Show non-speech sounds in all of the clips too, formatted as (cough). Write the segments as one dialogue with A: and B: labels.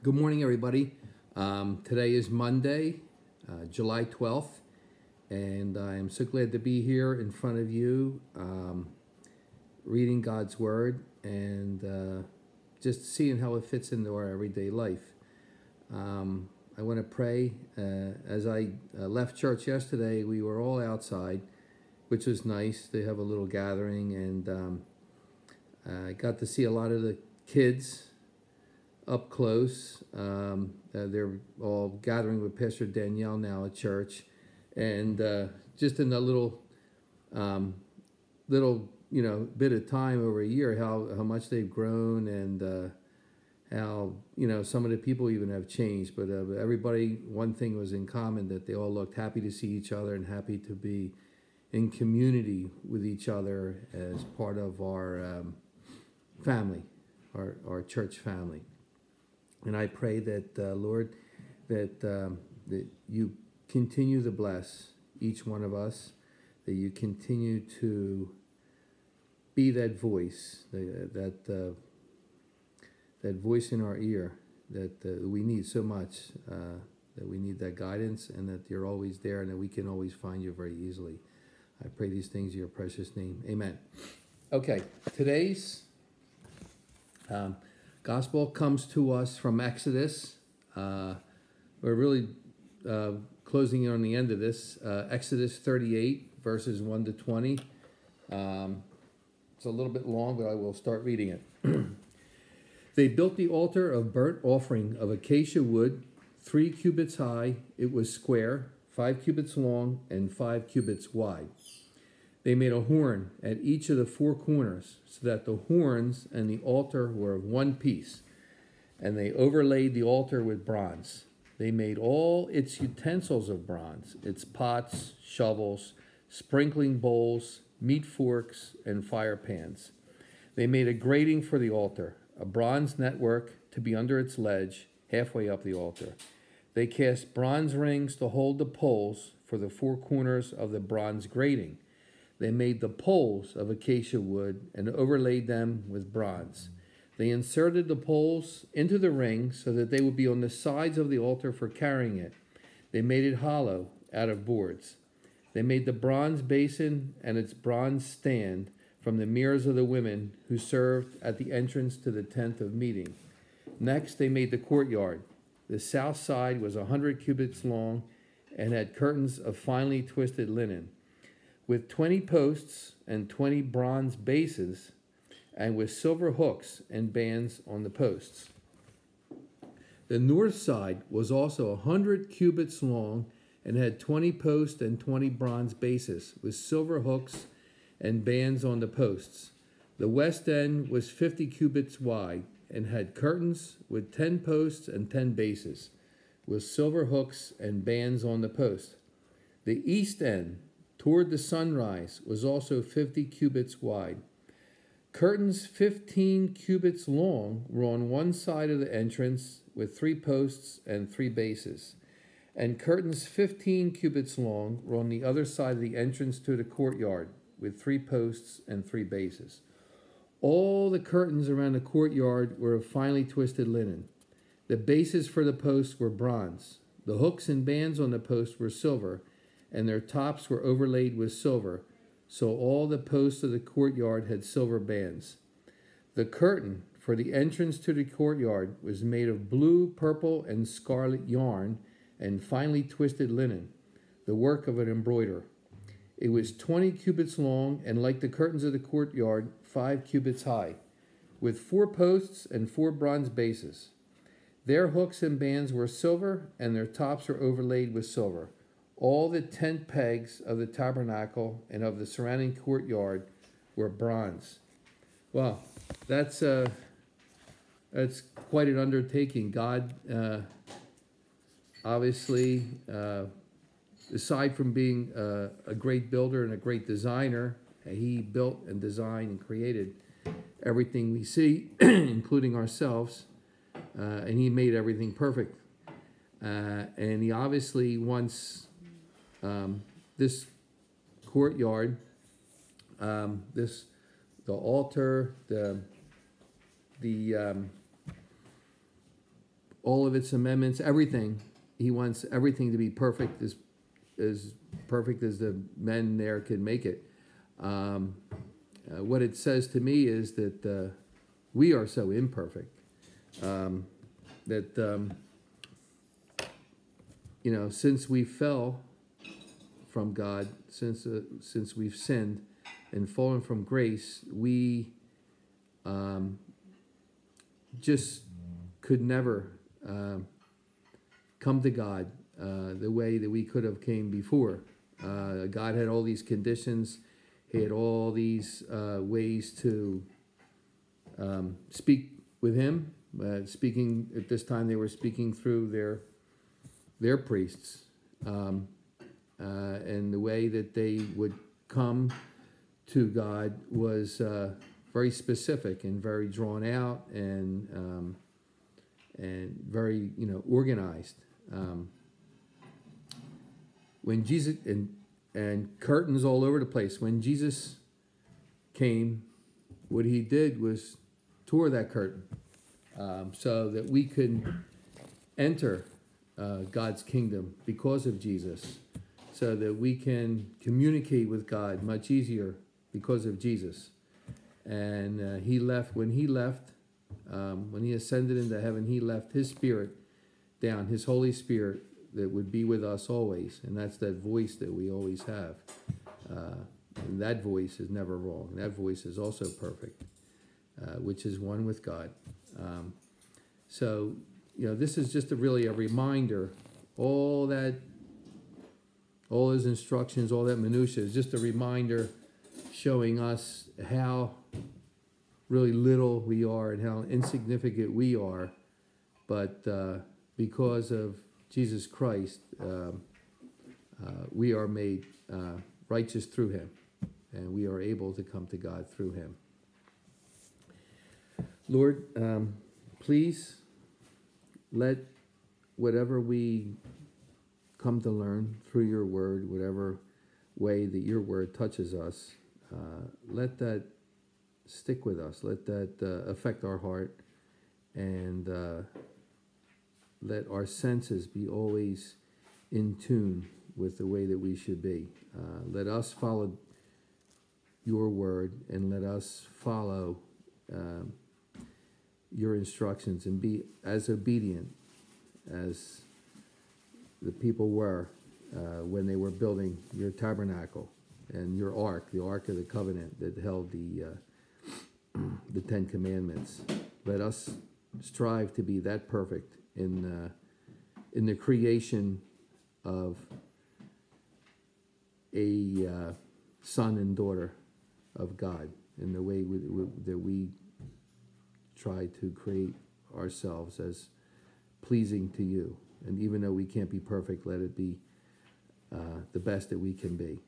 A: Good morning, everybody. Um, today is Monday, uh, July 12th, and I am so glad to be here in front of you, um, reading God's Word and uh, just seeing how it fits into our everyday life. Um, I want to pray. Uh, as I uh, left church yesterday, we were all outside, which was nice to have a little gathering, and um, I got to see a lot of the kids up close. Um, uh, they're all gathering with Pastor Danielle now at church, and uh, just in a little, um, little you know bit of time over a year, how how much they've grown and uh, how you know some of the people even have changed. But uh, everybody, one thing was in common that they all looked happy to see each other and happy to be in community with each other as part of our um, family, our our church family. And I pray that, uh, Lord, that, um, that you continue to bless each one of us, that you continue to be that voice, that, that, uh, that voice in our ear that uh, we need so much, uh, that we need that guidance, and that you're always there, and that we can always find you very easily. I pray these things in your precious name. Amen. Okay, today's. Um, Gospel comes to us from Exodus. Uh, we're really uh, closing in on the end of this. Uh, Exodus 38, verses 1 to 20. Um, it's a little bit long, but I will start reading it. (clears throat) they built the altar of burnt offering of acacia wood, three cubits high. It was square, five cubits long, and five cubits wide. They made a horn at each of the four corners, so that the horns and the altar were of one piece. And they overlaid the altar with bronze. They made all its utensils of bronze its pots, shovels, sprinkling bowls, meat forks, and fire pans. They made a grating for the altar, a bronze network to be under its ledge, halfway up the altar. They cast bronze rings to hold the poles for the four corners of the bronze grating they made the poles of acacia wood and overlaid them with bronze. They inserted the poles into the ring so that they would be on the sides of the altar for carrying it. They made it hollow out of boards. They made the bronze basin and its bronze stand from the mirrors of the women who served at the entrance to the tent of meeting. Next, they made the courtyard. The south side was a hundred cubits long and had curtains of finely twisted linen with 20 posts and 20 bronze bases, and with silver hooks and bands on the posts. The north side was also a hundred cubits long and had 20 posts and 20 bronze bases, with silver hooks and bands on the posts. The west end was 50 cubits wide and had curtains with 10 posts and 10 bases, with silver hooks and bands on the posts. The east end toward the sunrise was also 50 cubits wide. Curtains 15 cubits long were on one side of the entrance with three posts and three bases, and curtains 15 cubits long were on the other side of the entrance to the courtyard with three posts and three bases. All the curtains around the courtyard were of finely twisted linen. The bases for the posts were bronze. The hooks and bands on the posts were silver and their tops were overlaid with silver, so all the posts of the courtyard had silver bands. The curtain for the entrance to the courtyard was made of blue, purple, and scarlet yarn and finely twisted linen, the work of an embroiderer. It was 20 cubits long and, like the curtains of the courtyard, five cubits high, with four posts and four bronze bases. Their hooks and bands were silver, and their tops were overlaid with silver. All the tent pegs of the tabernacle and of the surrounding courtyard were bronze. Well, that's uh, that's quite an undertaking. God, uh, obviously, uh, aside from being uh, a great builder and a great designer, he built and designed and created everything we see, (clears throat) including ourselves, uh, and he made everything perfect. Uh, and he obviously wants um, this courtyard, um, this the altar, the the um, all of its amendments, everything. He wants everything to be perfect, as as perfect as the men there can make it. Um, uh, what it says to me is that uh, we are so imperfect um, that um, you know since we fell from God, since uh, since we've sinned and fallen from grace, we um, just could never um, come to God uh, the way that we could have came before. Uh, God had all these conditions. He had all these uh, ways to um, speak with Him. Uh, speaking at this time, they were speaking through their their priests, um, uh, and the way that they would come to God was uh, very specific and very drawn out and um, and very you know organized. Um, when Jesus and and curtains all over the place. When Jesus came, what he did was tore that curtain um, so that we could enter uh, God's kingdom because of Jesus, so that we can communicate with God much easier because of Jesus. And uh, he left, when he left, um, when he ascended into heaven, he left his spirit down, his Holy Spirit that would be with us always. And that's that voice that we always have. Uh, and that voice is never wrong. That voice is also perfect, uh, which is one with God. Um, so, you know, this is just a really a reminder. All that, all his instructions, all that minutia is just a reminder showing us how really little we are and how insignificant we are. But uh, because of Jesus Christ, um, uh, we are made uh, righteous through him, and we are able to come to God through him. Lord, um, please let whatever we come to learn through your word, whatever way that your word touches us, uh, let that stick with us. Let that uh, affect our heart and uh, let our senses be always in tune with the way that we should be. Uh, let us follow your word and let us follow um, your instructions and be as obedient as the people were uh, when they were building your tabernacle and your ark, the ark of the covenant that held the uh, (clears throat) the Ten Commandments. Let us strive to be that perfect in uh, in the creation of a uh, son and daughter of God, in the way we, we, that we try to create ourselves as pleasing to you. And even though we can't be perfect, let it be uh, the best that we can be.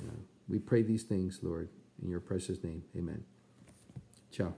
A: Uh, we pray these things, Lord, in your precious name. Amen. Ciao.